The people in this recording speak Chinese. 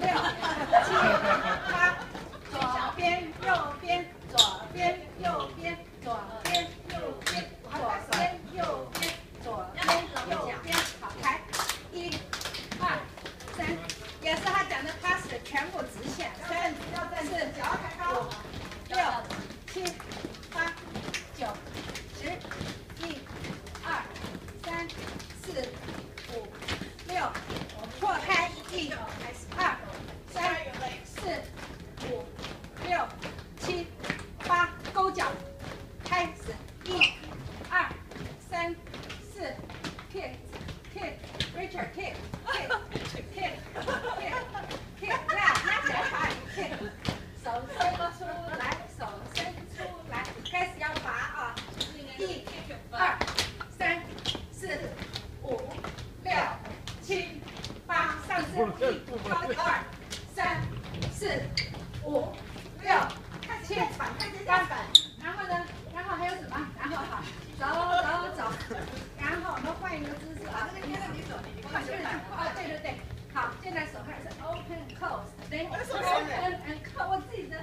六七八，左边右边，左边右边，左边右边，左边右边，左边右边，左边右边，好，开。一、二、三，也是他讲的开始，全部直线。三、四、五、六、七、八、九、十。一、二、三、四、五、六，错开一进。一二三四五六，看肩膀，看肩膀。然后呢，然后还有什么？然后好，走走走，然后我们换一个姿势啊。这个你走，你。对对对，好，现在手开始是 open close，。等一下，open and close。我自己的，